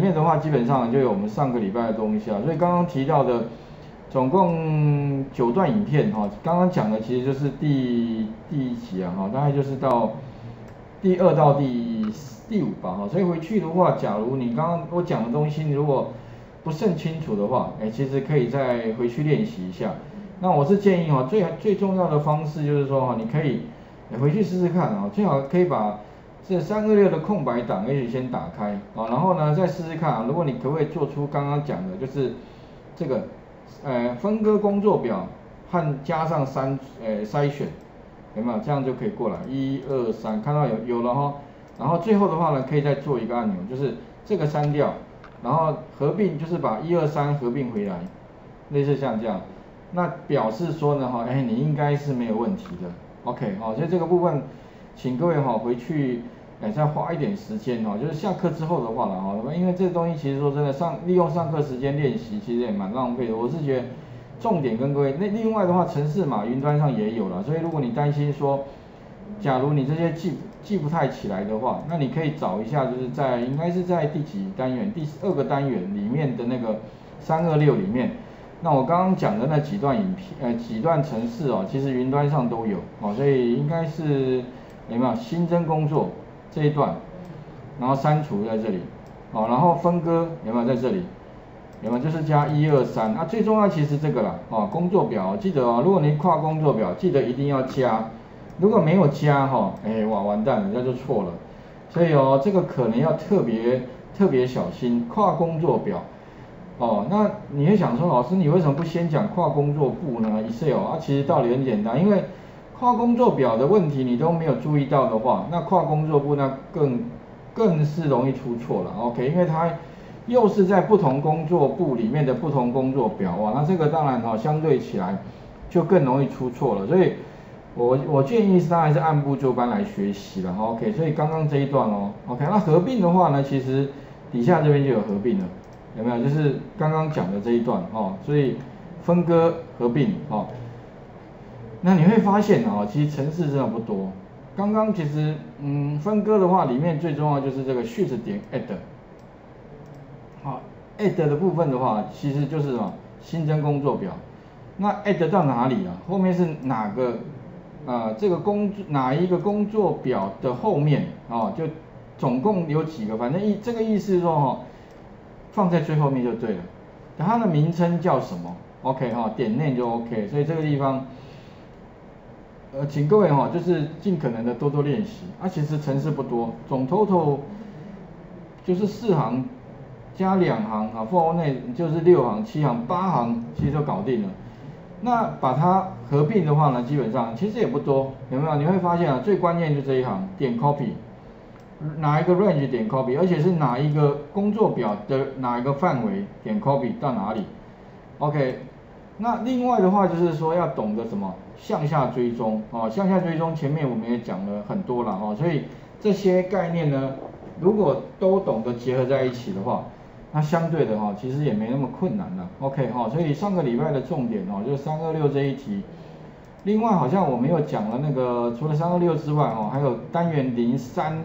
里面的话基本上就有我们上个礼拜的东西啊，所以刚刚提到的总共九段影片哈，刚刚讲的其实就是第第一集啊哈，大概就是到第二到第第五吧哈，所以回去的话，假如你刚刚我讲的东西如果不甚清楚的话，哎，其实可以再回去练习一下。那我是建议哈，最最重要的方式就是说哈，你可以回去试试看啊，最好可以把这三个六的空白档也许先打开啊，然后呢再试试看啊，如果你可不可以做出刚刚讲的，就是这个呃分割工作表和加上三呃筛选，有没有？这样就可以过来，一二三，看到有有了哈，然后最后的话呢，可以再做一个按钮，就是这个删掉，然后合并就是把一二三合并回来，类似像这样。那表示说呢，哈，哎，你应该是没有问题的，OK，好，所以这个部分，请各位哈回去，哎，再花一点时间哈，就是下课之后的话了哈，因为这个东西其实说真的，上利用上课时间练习，其实也蛮浪费的。我是觉得重点跟各位，那另外的话，城市码云端上也有了，所以如果你担心说，假如你这些记记不太起来的话，那你可以找一下，就是在应该是在第几单元，第二个单元里面的那个三二六里面。那我刚刚讲的那几段影片，呃，几段程式哦，其实云端上都有哦，所以应该是有没有新增工作这一段，然后删除在这里，哦，然后分割有没有在这里？有没有就是加一二三？那最重要其实这个啦，哦，工作表记得哦，如果您跨工作表，记得一定要加，如果没有加哈，哎哇完蛋了，那就错了，所以哦，这个可能要特别特别小心跨工作表。哦，那你会想说，老师你为什么不先讲跨工作簿呢？Excel 啊，其实道理很简单，因为跨工作表的问题你都没有注意到的话，那跨工作簿那更更是容易出错了。OK，因为它又是在不同工作簿里面的不同工作表哇，那这个当然哈相对起来就更容易出错了。所以我我建议是当然是按部就班来学习了。OK，所以刚刚这一段哦，OK，那合并的话呢，其实底下这边就有合并了。有没有？就是刚刚讲的这一段哦，所以分割合并哦，那你会发现哦，其实城市真的不多。刚刚其实嗯，分割的话，里面最重要就是这个续字点 add，好，add 的部分的话，其实就是什么新增工作表。那 add 到哪里了？后面是哪个啊？这个工哪一个工作表的后面哦？就总共有几个？反正意这个意思说哈。放在最后面就对了，它的名称叫什么？OK 哈，点念就 OK。所以这个地方，呃，请各位哈，就是尽可能的多多练习。啊，其实程式不多，总 total 就是四行加两行啊，for 内就是六行、七行、八行，其实就搞定了。那把它合并的话呢，基本上其实也不多，有没有？你会发现啊，最关键就这一行，点 copy。哪一个 range 点 copy，而且是哪一个工作表的哪一个范围点 copy 到哪里？OK，那另外的话就是说要懂得什么向下追踪啊，向下追踪前面我们也讲了很多了哈，所以这些概念呢，如果都懂得结合在一起的话，那相对的哈，其实也没那么困难了。OK 哈，所以上个礼拜的重点哦，就是三二六这一题。另外好像我们又讲了那个除了三二六之外哦，还有单元零三。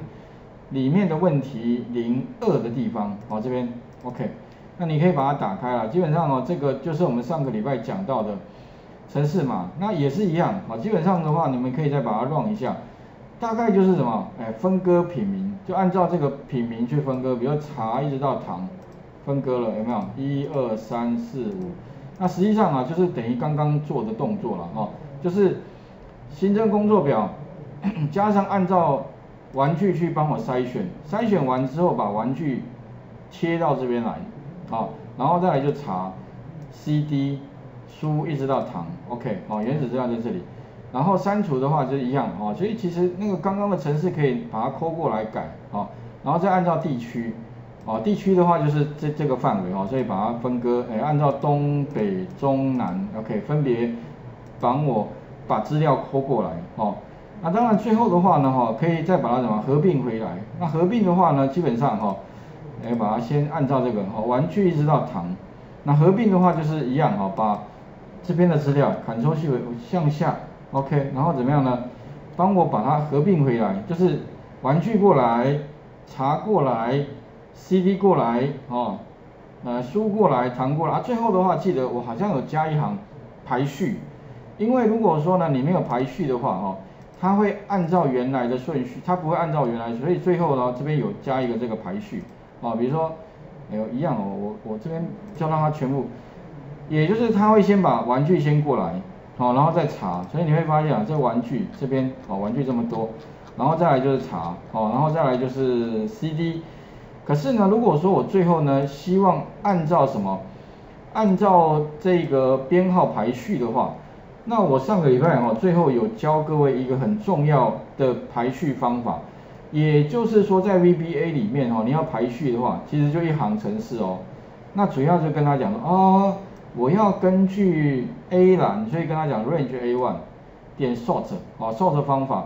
里面的问题零二的地方，好这边，OK，那你可以把它打开了。基本上哦，这个就是我们上个礼拜讲到的程式码，那也是一样，啊，基本上的话，你们可以再把它 run 一下，大概就是什么，哎，分割品名，就按照这个品名去分割，比如茶一直到糖，分割了有没有？一二三四五，那实际上啊，就是等于刚刚做的动作了，哈，就是新增工作表加上按照。玩具去帮我筛选，筛选完之后把玩具切到这边来，好，然后再来就查 CD 书一直到糖，OK，好，原始资料在这里，然后删除的话就一样，哦，所以其实那个刚刚的程式可以把它抠过来改，好，然后再按照地区，哦，地区的话就是这这个范围，哦，所以把它分割，哎，按照东北中南，OK，分别帮我把资料抠过来，哦。那当然，最后的话呢，哈，可以再把它怎么合并回来。那合并的话呢，基本上哈，来把它先按照这个哦，玩具一直到糖。那合并的话就是一样哈，把这边的资料 Ctrl 细向下，OK，然后怎么样呢？帮我把它合并回来，就是玩具过来，查过来 CD 过来哦，呃输过来弹过来啊，最后的话记得我好像有加一行排序，因为如果说呢你没有排序的话哦，它会按照原来的顺序，它不会按照原来，所以最后呢这边有加一个这个排序啊，比如说哎呦一样哦，我我这边就让它全部，也就是它会先把玩具先过来，好然后再查，所以你会发现啊这玩具这边啊玩具这么多。然后再来就是查，哦，然后再来就是 CD，可是呢，如果说我最后呢，希望按照什么，按照这个编号排序的话，那我上个礼拜哦，最后有教各位一个很重要的排序方法，也就是说在 VBA 里面哦，你要排序的话，其实就一行程式哦，那主要就跟他讲哦，我要根据 A 栏，所以跟他讲 range A1 点 sort，哦，sort 方法。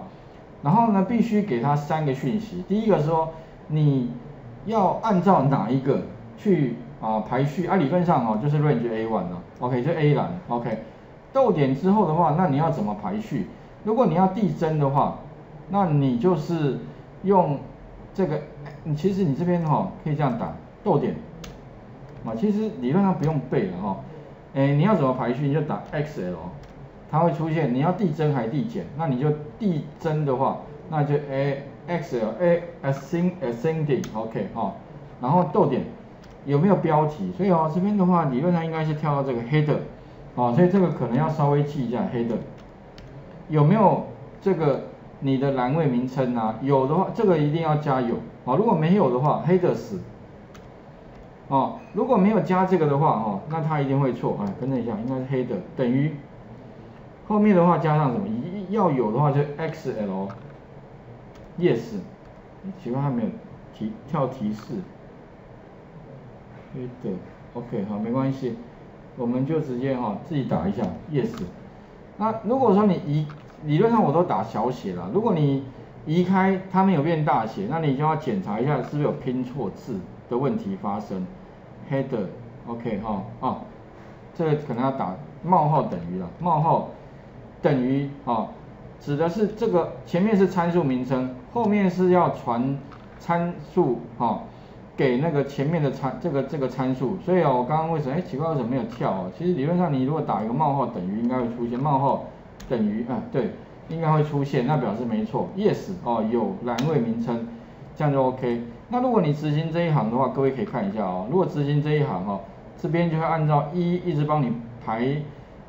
然后呢，必须给他三个讯息。第一个说，你要按照哪一个去啊排序啊？理论上哦，就是 range A1 了，OK，就 A 栏，OK。逗点之后的话，那你要怎么排序？如果你要递增的话，那你就是用这个，你其实你这边哈可以这样打逗点，啊，其实理论上不用背了哈。哎，你要怎么排序？你就打 XL。它会出现，你要递增还递减，那你就递增的话，那就 A X L A ascend ascending OK 哈，然后逗点有没有标题？所以哦这边的话理论上应该是跳到这个 header 啊，所以这个可能要稍微记一下 header 有没有这个你的栏位名称啊？有的话这个一定要加有啊，如果没有的话 header 死哦，如果没有加这个的话哦，那它一定会错啊，更正一下，应该是黑的等于。后面的话加上什么？一要有的话就 X L Yes，奇怪它没有提跳提示。对的，OK 好没关系，我们就直接哈自己打一下 Yes。那如果说你一理论上我都打小写了，如果你移开它没有变大写，那你就要检查一下是不是有拼错字的问题发生。Header OK 哈啊，这个可能要打冒号等于了冒号。等于啊，指的是这个前面是参数名称，后面是要传参数哈给那个前面的参这个这个参数，所以啊我刚刚为什么哎奇怪为什么没有跳啊？其实理论上你如果打一个冒号等于应该会出现冒号等于啊对应该会出现，那表示没错，yes 哦有栏位名称，这样就 OK。那如果你执行这一行的话，各位可以看一下哦，如果执行这一行哈，这边就会按照一一直帮你排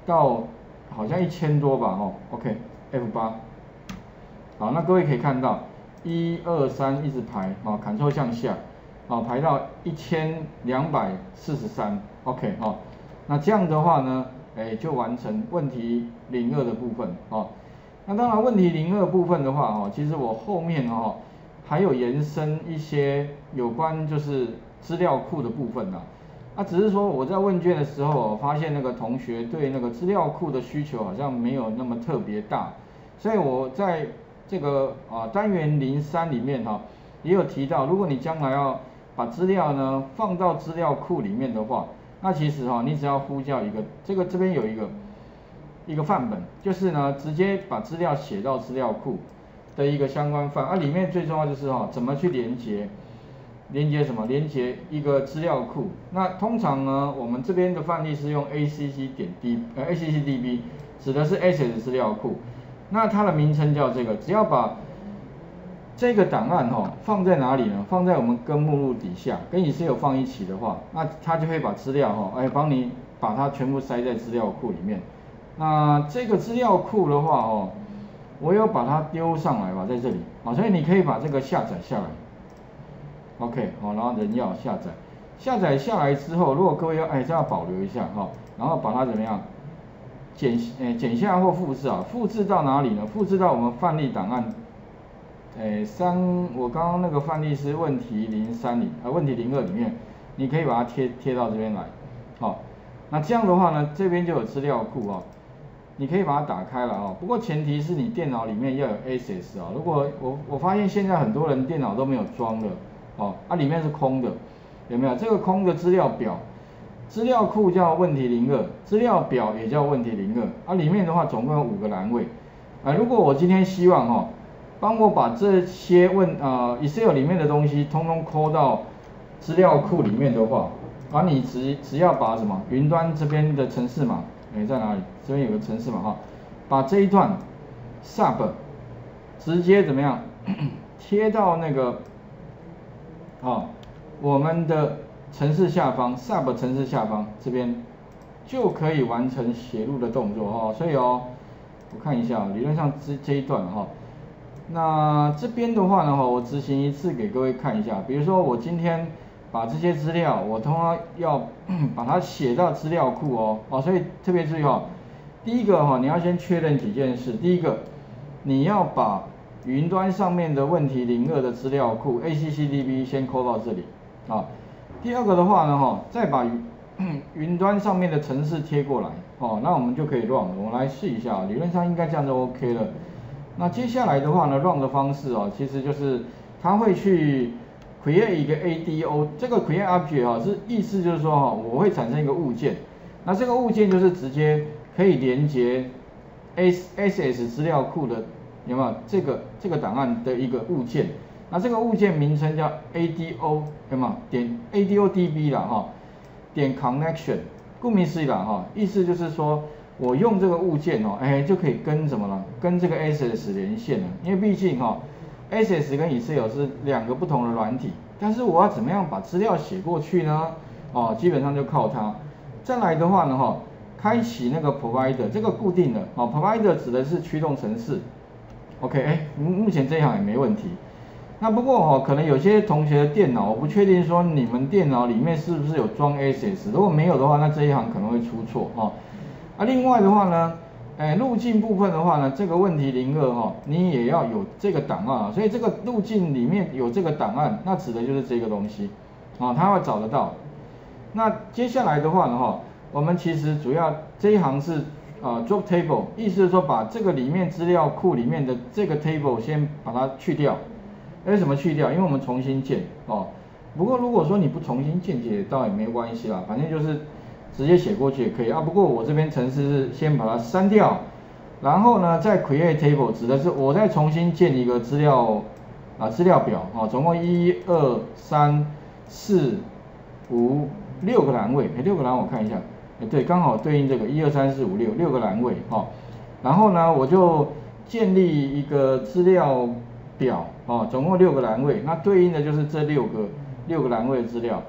到。好像一千多吧，哦，OK，F8，好，那各位可以看到，一二三一直排，哦，Ctrl 向下，哦，排到一千两百四十三，OK，哦，那这样的话呢，哎，就完成问题零二的部分，哦，那当然问题零二部分的话，哦，其实我后面哦，还有延伸一些有关就是资料库的部分呢。那只是说我在问卷的时候，发现那个同学对那个资料库的需求好像没有那么特别大，所以我在这个啊单元零三里面哈，也有提到，如果你将来要把资料呢放到资料库里面的话，那其实哈你只要呼叫一个，这个这边有一个一个范本，就是呢直接把资料写到资料库的一个相关范，啊里面最重要就是哈怎么去连接。连接什么？连接一个资料库。那通常呢，我们这边的范例是用 ACC 点 D，呃，ACCDB 指的是 Access 资料库。那它的名称叫这个，只要把这个档案哈放在哪里呢？放在我们根目录底下，跟 Excel 放一起的话，那它就会把资料哈，哎，帮你把它全部塞在资料库里面。那这个资料库的话哦，我有把它丢上来吧，在这里，啊，所以你可以把这个下载下来。OK，好，然后人要下载，下载下来之后，如果各位要，哎，这要保留一下哈，然后把它怎么样，剪，哎，剪下或复制啊，复制到哪里呢？复制到我们范例档案，哎，三，我刚刚那个范例是问题零三零，啊，问题零二里面，你可以把它贴贴到这边来，好，那这样的话呢，这边就有资料库啊，你可以把它打开了啊，不过前提是你电脑里面要有 Access 啊，如果我我发现现在很多人电脑都没有装的。哦，它里面是空的，有没有？这个空的资料表，资料库叫问题零二，资料表也叫问题零二，啊，里面的话总共有五个栏位，啊，如果我今天希望哈，帮我把这些问啊 Excel 里面的东西通通抠到资料库里面的话，啊你只只要把什么云端这边的城市码，哎在哪里？这边有个城市码哈，把这一段 sub 直接怎么样 贴到那个啊我们的城市下方 sub 城市下方这边就可以完成写入的动作哈，所以哦我看一下理论上这这一段哈。那这边的话呢，我执行一次给各位看一下。比如说我今天把这些资料，我通常要把它写到资料库哦，哦，所以特别注意哈。第一个哈，你要先确认几件事。第一个，你要把云端上面的问题零二的资料库 ACCDB 先扣到这里啊。第二个的话呢，哈，再把 云端上面的程式贴过来，哦，那我们就可以 run。我们来试一下，理论上应该这样就 OK 了。那接下来的话呢，run 的方式哦，其实就是它会去 create 一个 ADO，这个 create object 哈是意思就是说哈，我会产生一个物件，那这个物件就是直接可以连接 S SS 资料库的有没有？这个这个档案的一个物件，那这个物件名称叫 ADO 有没有？点 ADODB 了哈，点 connection，顾名思义了哈，意思就是说。我用这个物件哦，哎，就可以跟什么了？跟这个 SS 连线了。因为毕竟哈，SS 跟 Excel 是两个不同的软体，但是我要怎么样把资料写过去呢？哦，基本上就靠它。再来的话呢，哈，开启那个 Provider，这个固定的，哦，Provider 指的是驱动程式。OK，哎，目目前这一行也没问题。那不过哈，可能有些同学的电脑，我不确定说你们电脑里面是不是有装 SS，如果没有的话，那这一行可能会出错哈。那另外的话呢，哎，路径部分的话呢，这个问题零二哈，你也要有这个档案，所以这个路径里面有这个档案，那指的就是这个东西，啊，它会找得到。那接下来的话呢哈，我们其实主要这一行是啊 drop table，意思是说把这个里面资料库里面的这个 table 先把它去掉。为什么去掉？因为我们重新建哦。不过如果说你不重新建也倒也没关系啦，反正就是。直接写过去也可以。啊，不过我这边程式是先把它删掉，然后呢再 create table，指的是我再重新建一个资料啊资料表。啊，总共一二三四五六个栏位，哎六个栏我看一下，哎对，刚好对应这个一二三四五六六个栏位。哈，然后呢我就建立一个资料表。啊，总共六个栏位，那对应的就是这六个六个栏位的资料，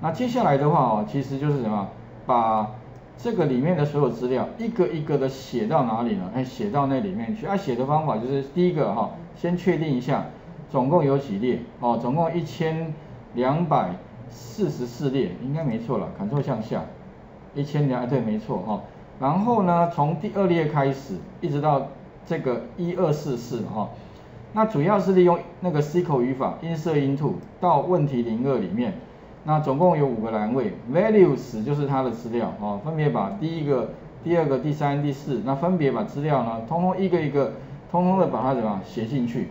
那接下来的话哦，其实就是什么？把这个里面的所有资料一个一个的写到哪里呢？哎，写到那里面去。啊，写的方法就是第一个哈，先确定一下总共有几列哦，总共一千两百四十四列，应该没错了。看错向下，一千两对，没错哈。然后呢，从第二列开始，一直到这个一二四四哈，那主要是利用那个 SQL 语法，inset into 到问题零二里面。那总共有五个栏位，values 就是它的资料啊，分别把第一个、第二个、第三、第四，那分别把资料呢，通通一个一个，通通的把它怎么写进去。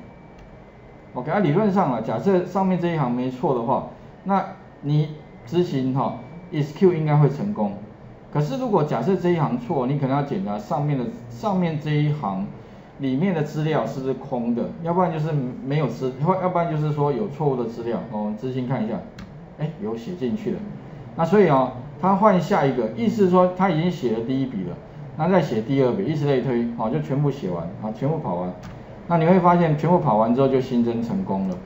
OK，啊，理论上啊，假设上面这一行没错的话，那你执行哈，SQ 应该会成功。可是如果假设这一行错，你可能要检查上面的上面这一行里面的资料是不是空的，要不然就是没有资，要要不然就是说有错误的资料。哦，执行看一下。哎，有写进去了，那所以哦，他换下一个，意思说他已经写了第一笔了，那再写第二笔，以此类推，好，就全部写完，啊，全部跑完，那你会发现全部跑完之后就新增成功了，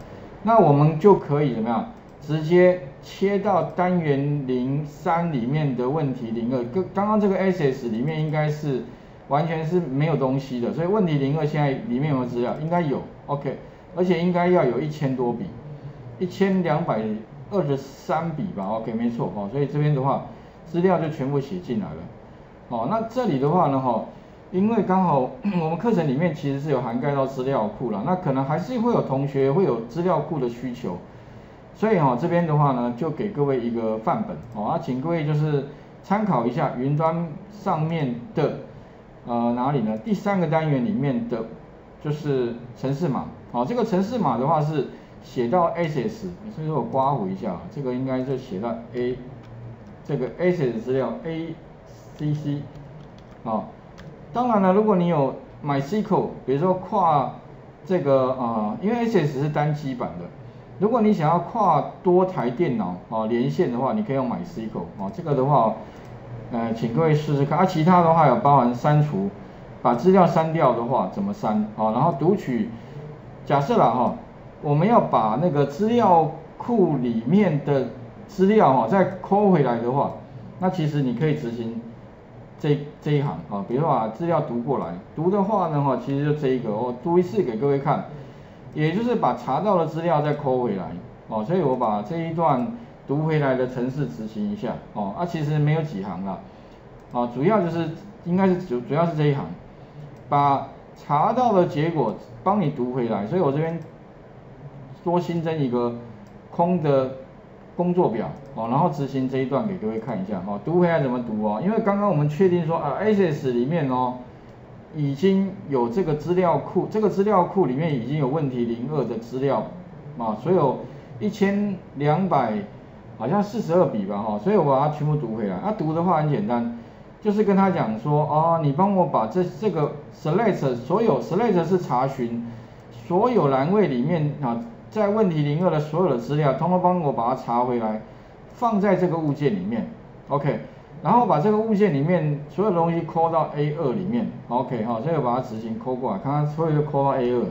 那我们就可以怎么样，直接切到单元零三里面的问题零二，跟刚刚这个 SS 里面应该是完全是没有东西的，所以问题零二现在里面有没有资料？应该有，OK，而且应该要有一千多笔，一千两百。二十三笔吧，OK，没错哦，所以这边的话，资料就全部写进来了，哦，那这里的话呢，哈，因为刚好 我们课程里面其实是有涵盖到资料库了，那可能还是会有同学会有资料库的需求，所以哈，这边的话呢，就给各位一个范本，哦，啊，请各位就是参考一下云端上面的，呃，哪里呢？第三个单元里面的，就是城市码，好，这个城市码的话是。写到 SS，所以说我刮胡一下，这个应该就写到 A，这个 SS 资料 ACC，啊，当然了，如果你有 MySQL，比如说跨这个啊，因为 SS 是单机版的，如果你想要跨多台电脑啊连线的话，你可以用 MySQL 啊，这个的话，呃，请各位试试看。啊，其他的话有包含删除，把资料删掉的话怎么删啊？然后读取，假设了哈，我们要把那个资料库里面的资料哈再抠回来的话，那其实你可以执行这这一行啊，比如说把资料读过来，读的话呢哈，其实就这一个，我读一次给各位看。也就是把查到的资料再抠回来，哦，所以我把这一段读回来的程式执行一下，哦，啊，其实没有几行了，啊，主要就是应该是主主要是这一行，把查到的结果帮你读回来，所以我这边多新增一个空的工作表，哦，然后执行这一段给各位看一下，哦，读回来怎么读哦，因为刚刚我们确定说啊，Access 里面哦。已经有这个资料库，这个资料库里面已经有问题零二的资料啊，所有一千两百好像四十二笔吧哈，所以我把它全部读回来。那读的话很简单，就是跟他讲说啊，你帮我把这这个 select 所有 select 是查询所有栏位里面啊，在问题零二的所有的资料，通通帮我把它查回来，放在这个物件里面，OK。然后把这个物件里面所有东西抠到 A 二里面，OK 哈，所以把它执行抠过来，看看所有就抠到 A 二，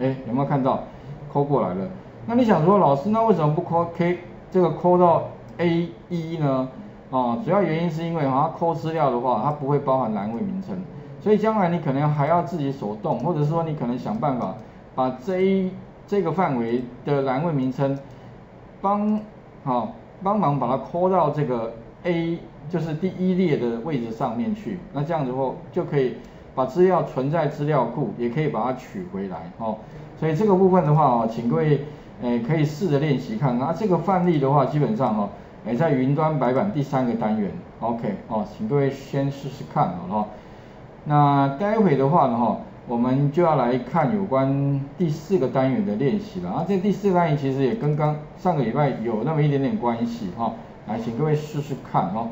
哎有没有看到抠过来了？那你想说老师那为什么不抠 K 这个抠到 A 一呢？啊，主要原因是因为哈抠资料的话它不会包含栏位名称，所以将来你可能还要自己手动，或者说你可能想办法把这一这个范围的栏位名称帮好帮忙把它抠到这个。A 就是第一列的位置上面去，那这样子后就可以把资料存在资料库，也可以把它取回来哦。所以这个部分的话哦，请各位诶可以试着练习看。那这个范例的话，基本上哈，诶在云端白板第三个单元，OK 哦，请各位先试试看哦。那待会的话呢哈，我们就要来看有关第四个单元的练习了。啊，这第四个单元其实也跟刚上个礼拜有那么一点点关系哈。来，请各位试试看哦。